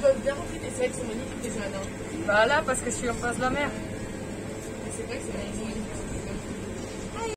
doivent bien remplir tes salles, ils sont magnifiques les jeunes. Hein. Bah là, parce que je suis en face de la mer. Mais c'est vrai que c'est magnifique.